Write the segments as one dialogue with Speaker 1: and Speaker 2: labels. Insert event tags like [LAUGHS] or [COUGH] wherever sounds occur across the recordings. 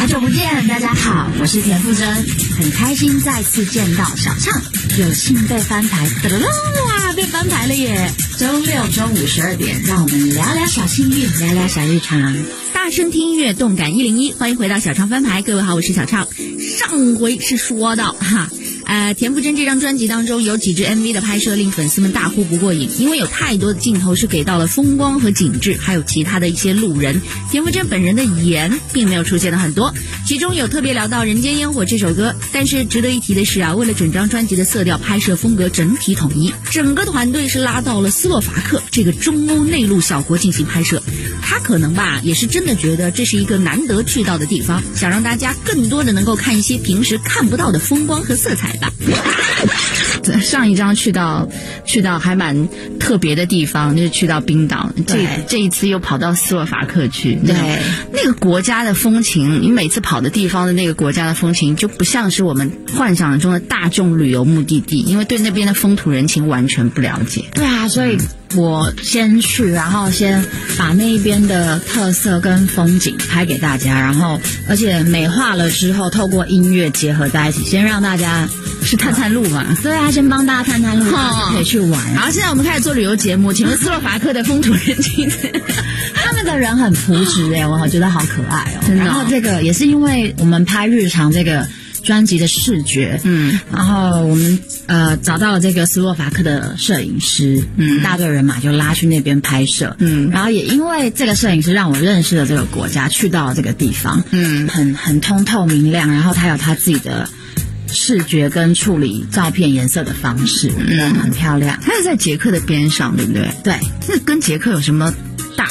Speaker 1: 好久不见，大家好，我是田馥甄，很开心再次见到小畅，有幸被翻牌，哒啦啦，被翻牌了耶！周六中午十二点，让我们聊聊小幸运，聊聊小日常，
Speaker 2: 大声听音乐，动感一零一，欢迎回到小畅翻牌，各位好，我是小畅。上回是说到哈。呃，田馥甄这张专辑当中有几支 MV 的拍摄令粉丝们大呼不过瘾，因为有太多的镜头是给到了风光和景致，还有其他的一些路人。田馥甄本人的颜并没有出现的很多，其中有特别聊到《人间烟火》这首歌。但是值得一提的是啊，为了整张专辑的色调、拍摄风格整体统一，整个团队是拉到了斯洛伐克这个中欧内陆小国进行拍摄。他可能吧，也是真的觉得这是一个难得去到的地方，想让大家更多的能够看一些平时看不到的风光和色彩。[LAUGHS]
Speaker 3: 上一张去到去到还蛮特别的地方，就是去到冰岛。这这一次又跑到斯洛伐克去，
Speaker 2: 对
Speaker 3: 那个国家的风情，你每次跑的地方的那个国家的风情，就不像是我们幻想中的大众旅游目的地，因为对那边的风土人情完全不了解。
Speaker 1: 对啊，所以。我先去，然后先把那边的特色跟风景拍给大家，然后而且美化了之后，透过音乐结合在一起，先让大家
Speaker 3: 去探探路嘛？
Speaker 1: 对啊，先帮大家探探路，[LAUGHS] 可以去玩。
Speaker 3: 然后现在我们开始做旅游节目，请问斯洛伐克的风土人情，[LAUGHS]
Speaker 1: 他们的人很朴实哎，我觉得好可爱哦。
Speaker 3: 真的。
Speaker 1: 然后这个也是因为我们拍日常这个。专辑的视觉，嗯，然后我们呃找到了这个斯洛伐克的摄影师，嗯，大队人马就拉去那边拍摄，嗯，然后也因为这个摄影师让我认识了这个国家，去到了这个地方，嗯，很很通透明亮，然后他有他自己的视觉跟处理照片颜色的方式，嗯，很漂亮。
Speaker 3: 他是在捷克的边上，对不对？
Speaker 1: 对，
Speaker 3: 那跟捷克有什么？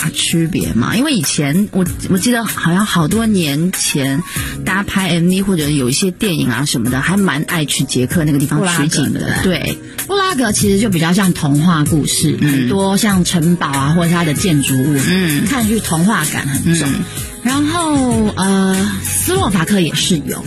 Speaker 3: 大区别嘛，因为以前我我记得好像好多年前，大家拍 MV 或者有一些电影啊什么的，还蛮爱去捷克那个地方取景的。对，
Speaker 1: 布拉格其实就比较像童话故事，很多像城堡啊或者它的建筑物，嗯，看上去童话感很重。然后呃，斯洛伐克也是有，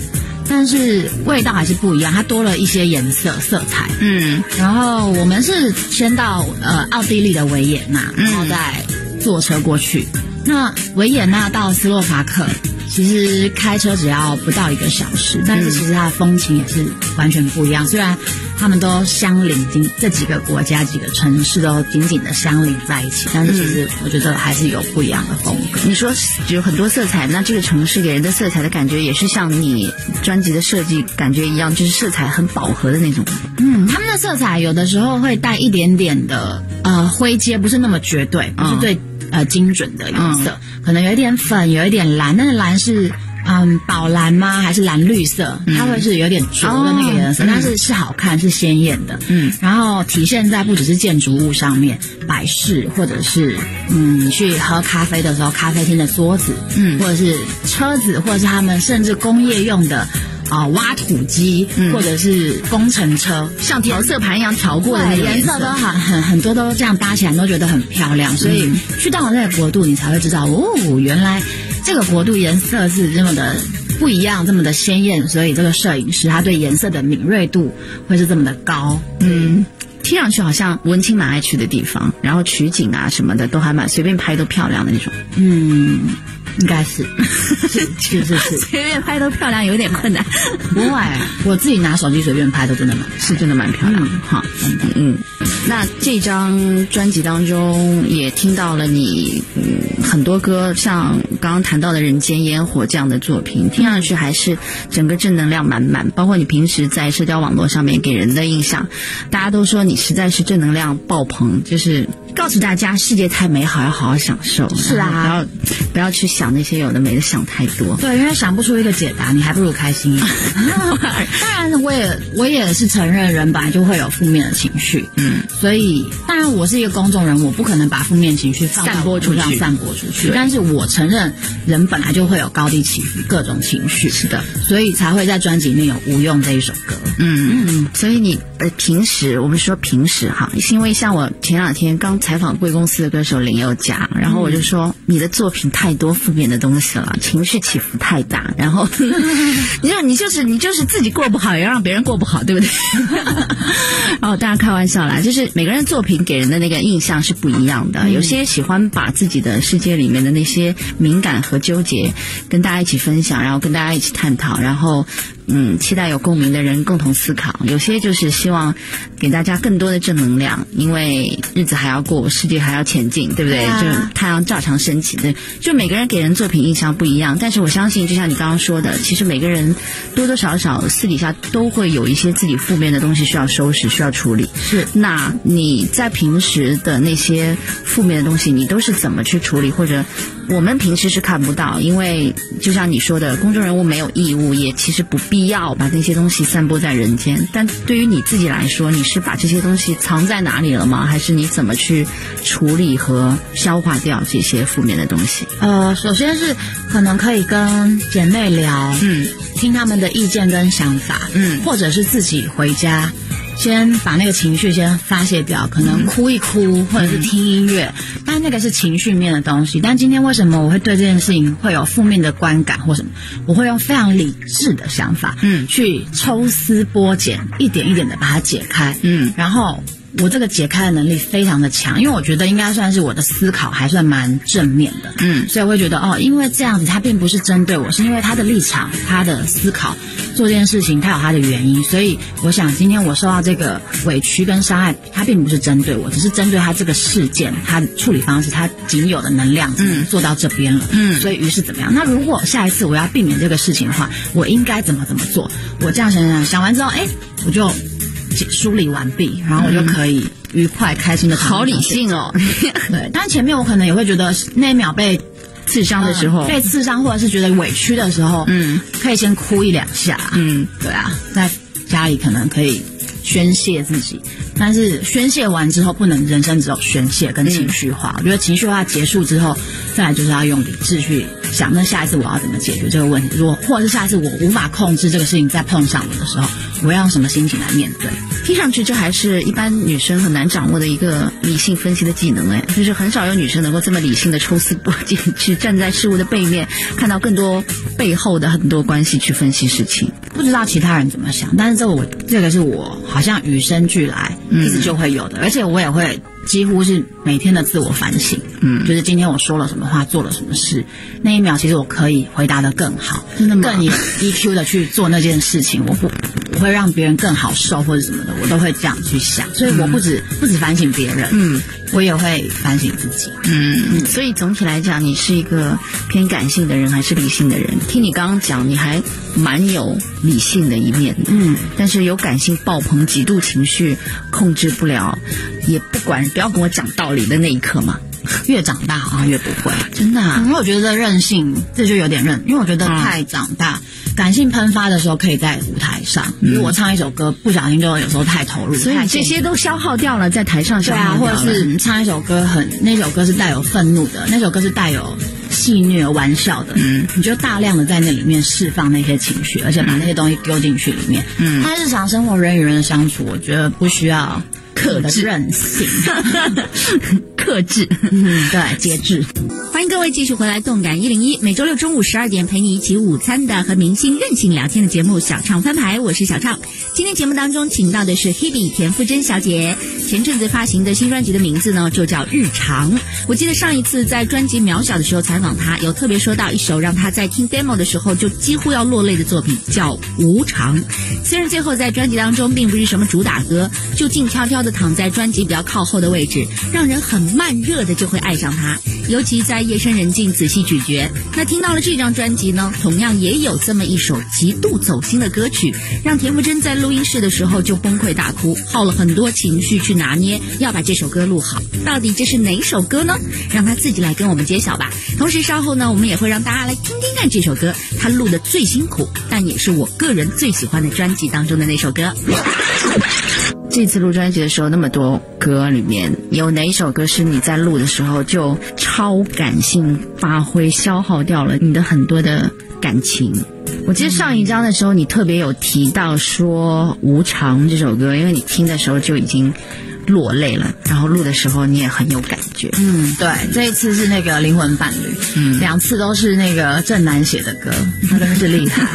Speaker 1: 但是味道还是不一样，它多了一些颜色色彩。嗯，然后我们是先到呃奥地利的维也纳，然后再。坐车过去，那维也纳到斯洛伐克，其实开车只要不到一个小时，但是其实它的风情也是完全不一样。虽然他们都相邻，紧这几个国家几个城市都紧紧的相邻在一起，但是其实我觉得还是有不一样的风格。
Speaker 3: 你说有很多色彩，那这个城市给人的色彩的感觉也是像你专辑的设计感觉一样，就是色彩很饱和的那种。
Speaker 1: 嗯，他们的色彩有的时候会带一点点的呃灰阶，不是那么绝对，不是对。呃，精准的颜色，可能有一点粉，有一点蓝，但是蓝是嗯宝蓝吗？还是蓝绿色？它会是有点浊的那个颜色，但是是好看，是鲜艳的。嗯，然后体现在不只是建筑物上面，摆饰或者是嗯，去喝咖啡的时候，咖啡厅的桌子，嗯，或者是车子，或者是他们甚至工业用的。啊，挖土机或者是工程车，
Speaker 3: 像调色盘一样调过的那
Speaker 1: 颜
Speaker 3: 色。
Speaker 1: 都很很很多都这样搭起来都觉得很漂亮，所以去到了那个国度，你才会知道哦，原来这个国度颜色是这么的不一样，这么的鲜艳，所以这个摄影师他对颜色的敏锐度会是这么的高。嗯，
Speaker 3: 听上去好像文青蛮爱去的地方，然后取景啊什么的都还蛮随便拍都漂亮的那种。嗯。
Speaker 1: 应该是，[LAUGHS] 是是是是，
Speaker 3: 随便拍都漂亮，有点困难。
Speaker 1: 不会，我自己拿手机随便拍都真的蛮，
Speaker 3: 是真的蛮漂亮的。好，嗯嗯。那这张专辑当中也听到了你嗯很多歌，像刚刚谈到的《人间烟火》这样的作品，听上去还是整个正能量满满。包括你平时在社交网络上面给人的印象，大家都说你实在是正能量爆棚，就是告诉大家世界太美好，要好好享受。
Speaker 1: 是啊，
Speaker 3: 不要不要去想。想那些有的没的，想太多。
Speaker 1: 对，因为想不出一个解答，你还不如开心一点。[LAUGHS] 当然，我也我也是承认，人本来就会有负面的情绪。嗯，所以当然我是一个公众人，我不可能把负面情绪
Speaker 3: 散播出去，
Speaker 1: 散播出去。但是我承认，人本来就会有高低起伏，各种情绪。
Speaker 3: 是的，
Speaker 1: 所以才会在专辑里面有《无用》这一首歌。
Speaker 3: 嗯嗯，所以你呃平时我们说平时哈，是因为像我前两天刚采访贵公司的歌手林宥嘉，然后我就说你的作品太多负。面的东西了，情绪起伏太大，然后 [LAUGHS] [LAUGHS] 你说你就是你就是自己过不好，也要让别人过不好，对不对？然 [LAUGHS] 后大家开玩笑啦，就是每个人作品给人的那个印象是不一样的，有些喜欢把自己的世。界里面的那些敏感和纠结，跟大家一起分享，然后跟大家一起探讨，然后。嗯，期待有共鸣的人共同思考。有些就是希望给大家更多的正能量，因为日子还要过，世界还要前进，对不对？就太阳照常升起。对，就每个人给人作品印象不一样，但是我相信，就像你刚刚说的，其实每个人多多少少私底下都会有一些自己负面的东西需要收拾、需要处理。
Speaker 1: 是。
Speaker 3: 那你在平时的那些负面的东西，你都是怎么去处理？或者我们平时是看不到，因为就像你说的，公众人物没有义务，也其实不。必要把那些东西散播在人间，但对于你自己来说，你是把这些东西藏在哪里了吗？还是你怎么去处理和消化掉这些负面的东西？
Speaker 1: 呃，首先是可能可以跟姐妹聊，嗯，听他们的意见跟想法，嗯，或者是自己回家。先把那个情绪先发泄掉，可能哭一哭，或者是听音乐，但那个是情绪面的东西。但今天为什么我会对这件事情会有负面的观感或什么？我会用非常理智的想法，嗯，去抽丝剥茧，一点一点的把它解开，嗯，然后。我这个解开的能力非常的强，因为我觉得应该算是我的思考还算蛮正面的，嗯，所以我会觉得哦，因为这样子他并不是针对我，是因为他的立场、他的思考做这件事情，他有他的原因，所以我想今天我受到这个委屈跟伤害，他并不是针对我，只是针对他这个事件，他处理方式，他仅有的能量，嗯，做到这边了，嗯，所以于是怎么样？那如果下一次我要避免这个事情的话，我应该怎么怎么做？我这样想想想完之后，哎，我就。梳理完毕，然后我就可以愉快开心的。
Speaker 3: 好理性哦，[LAUGHS]
Speaker 1: 对。但前面我可能也会觉得那一秒被
Speaker 3: 刺伤的时候，
Speaker 1: 被刺伤或者是觉得委屈的时候，嗯，可以先哭一两下，嗯，对啊，在家里可能可以宣泄自己，但是宣泄完之后，不能人生只有宣泄跟情绪化。我觉得情绪化结束之后，再来就是要用理智去想，那下一次我要怎么解决这个问题？如果或者是下一次我无法控制这个事情再碰上我的时候。我要什么心情来面对？
Speaker 3: 听上去这还是一般女生很难掌握的一个理性分析的技能哎，就是很少有女生能够这么理性的抽丝剥茧，去站在事物的背面，看到更多背后的很多关系去分析事情。
Speaker 1: 不知道其他人怎么想，但是这我这个是我好像与生俱来，一直就会有的，而且我也会。几乎是每天的自我反省，嗯，就是今天我说了什么话，做了什么事，那一秒其实我可以回答的更好，
Speaker 3: 真的吗？
Speaker 1: 更有 EQ 的去做那件事情，我不我会让别人更好受或者什么的，我都会这样去想，所以我不止不止反省别人，嗯。我也会反省自己，
Speaker 3: 嗯，所以总体来讲，你是一个偏感性的人还是理性的人？听你刚刚讲，你还蛮有理性的一面，嗯，但是有感性爆棚、极度情绪控制不了，也不管不要跟我讲道理的那一刻嘛。[LAUGHS]
Speaker 1: 越长大好像越不会，
Speaker 3: 真的，
Speaker 1: 因为我觉得任性这就有点任，因为我觉得太长大。感性喷发的时候，可以在舞台上。因为我唱一首歌，不小心就有时候太投入，
Speaker 3: 所以这些都消耗掉了，在台上消
Speaker 1: 耗掉了。或者是唱一首歌很，那首歌是带有愤怒的，那首歌是带有戏谑玩笑的，嗯，你就大量的在那里面释放那些情绪，而且把那些东西丢进去里面。嗯，他日常生活人与人的相处，我觉得不需要
Speaker 3: 克制
Speaker 1: 任性，[LAUGHS]
Speaker 3: 克制，
Speaker 1: 对，节制。
Speaker 2: 欢迎各位继续回来，动感一零一，每周六中午十二点陪你一起午餐的和明星任性聊天的节目《小唱翻牌》，我是小唱。今天节目当中请到的是 Hebe 田馥甄小姐，前阵子发行的新专辑的名字呢就叫《日常》。我记得上一次在专辑渺小的时候采访她，有特别说到一首让她在听 demo 的时候就几乎要落泪的作品，叫《无常》。虽然最后在专辑当中并不是什么主打歌，就静悄悄的躺在专辑比较靠后的位置，让人很慢热的就会爱上它，尤其在。夜深人静，仔细咀嚼。那听到了这张专辑呢，同样也有这么一首极度走心的歌曲，让田馥甄在录音室的时候就崩溃大哭，耗了很多情绪去拿捏，要把这首歌录好。到底这是哪首歌呢？让他自己来跟我们揭晓吧。同时稍后呢，我们也会让大家来听听看这首歌，他录的最辛苦，但也是我个人最喜欢的专辑当中的那首歌。
Speaker 3: 这次录专辑的时候，那么多歌里面有哪一首歌是你在录的时候就超感性发挥，消耗掉了你的很多的感情？我记得上一张的时候，你特别有提到说《无常》这首歌，因为你听的时候就已经落泪了，然后录的时候你也很有感觉。
Speaker 1: 嗯，对，这一次是那个灵魂伴侣，嗯，两次都是那个郑南写的歌，他真是厉害。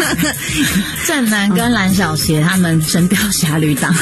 Speaker 1: [LAUGHS] 郑南跟蓝小邪他们《神雕侠侣》档，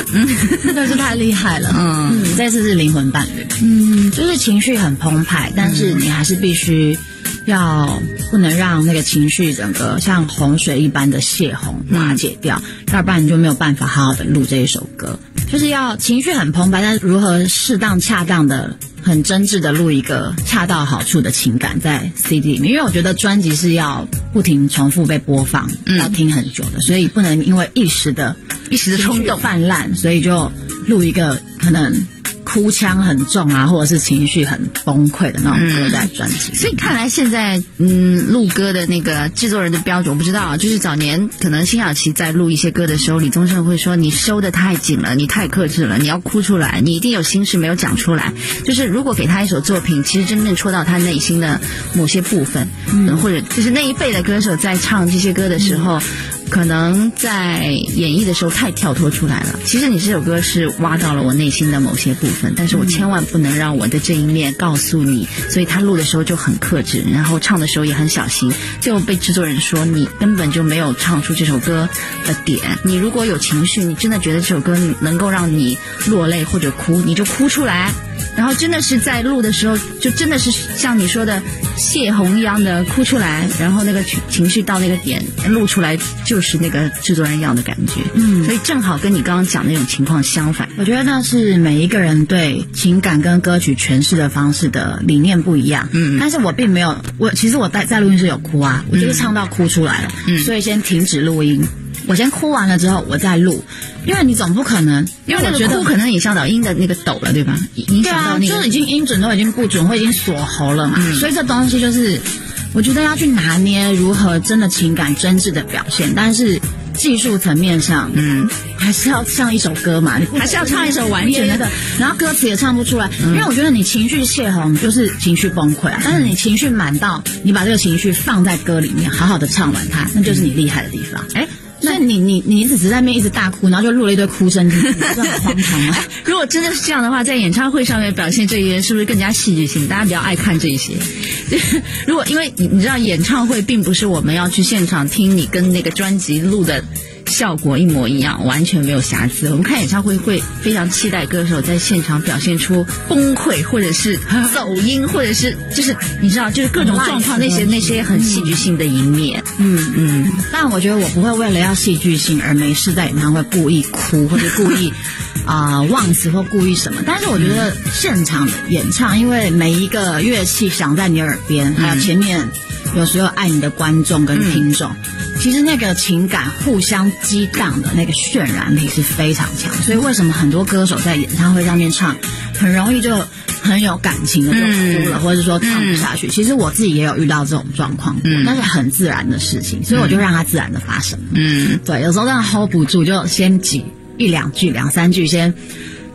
Speaker 1: 真的是太厉害了。嗯，这次是灵魂伴侣，嗯，就是情绪很澎湃，但是你还是必须。要不能让那个情绪整个像洪水一般的泄洪瓦解掉，要不然你就没有办法好好的录这一首歌。就是要情绪很澎湃，但如何适当恰当的、很真挚的录一个恰到好处的情感在 CD 里面。因为我觉得专辑是要不停重复被播放，要听很久的，所以不能因为一时的
Speaker 3: 一时的冲动
Speaker 1: 泛滥，所以就录一个可能。哭腔很重啊，或者是情绪很崩溃的那种歌在专辑。
Speaker 3: 所以看来现在，嗯，录歌的那个制作人的标准我不知道，就是早年可能辛晓琪在录一些歌的时候，李宗盛会说你收的太紧了，你太克制了，你要哭出来，你一定有心事没有讲出来。就是如果给他一首作品，其实真正戳到他内心的某些部分，嗯，或者就是那一辈的歌手在唱这些歌的时候。可能在演绎的时候太跳脱出来了。其实你这首歌是挖到了我内心的某些部分，但是我千万不能让我的这一面告诉你。所以他录的时候就很克制，然后唱的时候也很小心。最后被制作人说你根本就没有唱出这首歌的点。你如果有情绪，你真的觉得这首歌能够让你落泪或者哭，你就哭出来。然后真的是在录的时候，就真的是像你说的泄洪一样的哭出来，然后那个情情绪到那个点录出来，就是那个制作人要的感觉。嗯，所以正好跟你刚刚讲那种情况相反。
Speaker 1: 我觉得那是每一个人对情感跟歌曲诠释的方式的理念不一样。嗯，但是我并没有，我其实我在在录音室有哭啊，我就是唱到哭出来了。嗯，所以先停止录音。我先哭完了之后，我再录，因为你总不可能，
Speaker 3: 因为我觉得哭可能影响到音的那个抖了，对吧？影响到那
Speaker 1: 个，就是已经音准都已经不准，我已经锁喉了嘛。所以这东西就是，我觉得要去拿捏如何真的情感真挚的表现，但是技术层面上，嗯，还是要唱一首歌嘛，
Speaker 3: 还是要唱一首完整的，
Speaker 1: 然后歌词也唱不出来，因为我觉得你情绪泄洪就是情绪崩溃啊，但是你情绪满到你把这个情绪放在歌里面，好好的唱完它，那就是你厉害的地方。哎。那你你你只是在那边一直大哭，然后就录了一堆哭声，这很荒唐吗？[LAUGHS]
Speaker 3: 如果真的是这样的话，在演唱会上面表现这些，是不是更加戏剧性？大家比较爱看这些。[LAUGHS] 如果因为你你知道，演唱会并不是我们要去现场听你跟那个专辑录的。效果一模一样，完全没有瑕疵。我们看演唱会会非常期待歌手在现场表现出崩溃，或者是走音，或者是就是你知道，就是各种状况那些那些很戏剧性的一面。
Speaker 1: 嗯嗯。但我觉得我不会为了要戏剧性而没事在演唱会故意哭或者故意啊忘词或故意什么。但是我觉得现场演唱，因为每一个乐器响在你耳边，还有前面。有时候爱你的观众跟听众，其实那个情感互相激荡的那个渲染力是非常强。所以为什么很多歌手在演唱会上面唱，很容易就很有感情的就哭了，或者是说唱不下去。其实我自己也有遇到这种状况，但是很自然的事情，所以我就让它自然的发生。嗯，对，有时候真的 hold 不住，就先挤一两句、两三句，先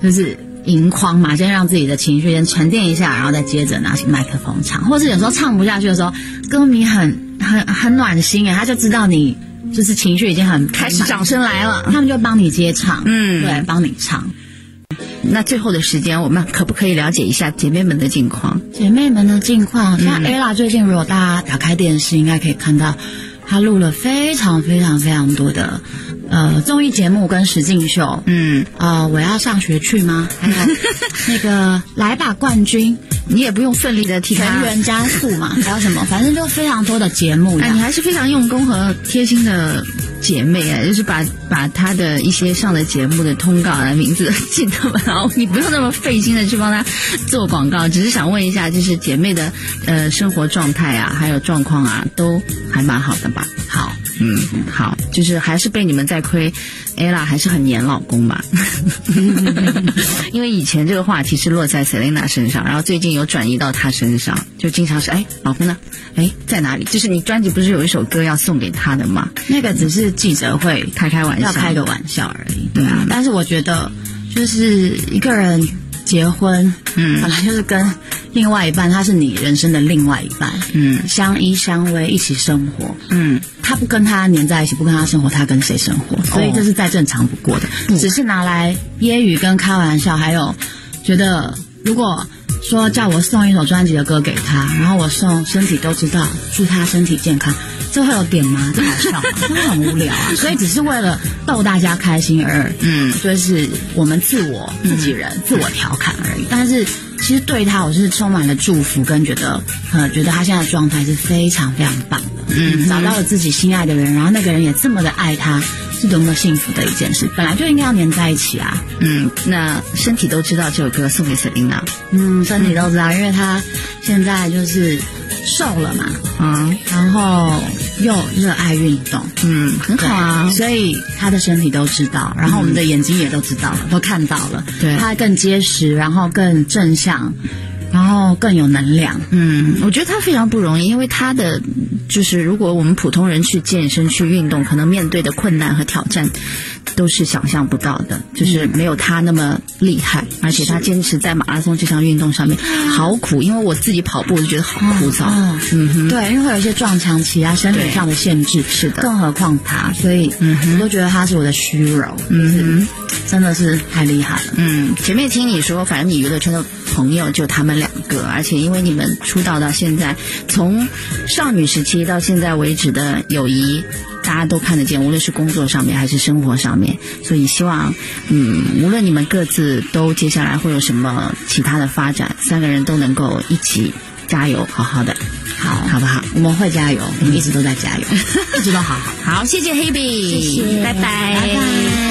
Speaker 1: 就是。盈眶嘛，先让自己的情绪先沉淀一下，然后再接着拿起麦克风唱。或是有时候唱不下去的时候，歌迷很很很暖心哎，他就知道你就是情绪已经很
Speaker 3: 开始掌声来了，
Speaker 1: 他们就帮你接唱，嗯，对，帮你唱。
Speaker 3: 那最后的时间，我们可不可以了解一下姐妹们的近况？
Speaker 1: 姐妹们的近况，像 ella 最近，如果大家打开电视，应该可以看到，她录了非常非常非常多的。呃，综艺节目跟实境秀，嗯，啊，我要上学去吗？还有 [LAUGHS] 那个来吧冠军，
Speaker 3: 你也不用奋力的替
Speaker 1: 全员加速嘛，[LAUGHS] 还有什么？反正就非常多的节目。
Speaker 3: 哎，你还是非常用功和贴心的姐妹啊，就是把把她的一些上的节目的通告啊名字记得嘛，然 [LAUGHS] 后你不用那么费心的去帮她做广告，只是想问一下，就是姐妹的呃生活状态啊，还有状况啊，都还蛮好的吧？
Speaker 1: 好。
Speaker 3: 嗯，好，就是还是被你们在亏，ella 还是很黏老公吧，[LAUGHS] 因为以前这个话题是落在 Selina 身上，然后最近有转移到她身上，就经常是哎，老公呢？哎，在哪里？就是你专辑不是有一首歌要送给他的吗？
Speaker 1: 那个只是记者会
Speaker 3: 开开玩笑，
Speaker 1: 开个玩笑而已，对啊。但是我觉得，就是一个人结婚，嗯，本来就是跟。另外一半，他是你人生的另外一半，嗯，相依相偎，一起生活，嗯，他不跟他黏在一起，不跟他生活，他跟谁生活？所以这是再正常不过的，只是拿来揶揄跟开玩笑，还有觉得如果说叫我送一首专辑的歌给他，然后我送身体都知道，祝他身体健康，这会有点吗？这好笑吗？[LAUGHS] 真的很无聊啊！所以只是为了逗大家开心而，嗯，就是我们自我自己人自我调侃而已。但是其实对他，我是充满了祝福，跟觉得呃，觉得他现在的状态是非常非常棒的，嗯，找到了自己心爱的人，然后那个人也这么的爱他。是多么幸福的一件事，本来就应该要黏在一起啊。
Speaker 3: 嗯，那身体都知道这首歌送给 Selina。
Speaker 1: 嗯，身体都知道，因为他现在就是瘦了嘛，嗯，然后又热爱运动，
Speaker 3: 嗯，很好啊。
Speaker 1: 所以他的身体都知道，然后我们的眼睛也都知道了，都看到了。
Speaker 3: 对，
Speaker 1: 他更结实，然后更正向。然后更有能量，
Speaker 3: 嗯，我觉得他非常不容易，因为他的就是如果我们普通人去健身去运动，可能面对的困难和挑战都是想象不到的，就是没有他那么厉害，而且他坚持在马拉松这项运动上面好苦，因为我自己跑步我就觉得好枯燥，
Speaker 1: 嗯哼，对，因为会有一些撞墙期啊，身体上的限制，
Speaker 3: 是的，
Speaker 1: 更何况他，所以我都觉得他是我的虚荣，嗯哼，真的是太厉害了，
Speaker 3: 嗯，前面听你说，反正你娱乐圈的朋友就他们。两个，而且因为你们出道到现在，从少女时期到现在为止的友谊，大家都看得见，无论是工作上面还是生活上面，所以希望，嗯，无论你们各自都接下来会有什么其他的发展，三个人都能够一起加油，好好的，
Speaker 1: 好，
Speaker 3: 好不 [LAUGHS] 好？
Speaker 1: 我们会加油，我们一直都在加油，一直都好好。
Speaker 3: 好，谢谢黑比，
Speaker 1: 谢谢，
Speaker 3: 拜拜，
Speaker 1: 拜拜。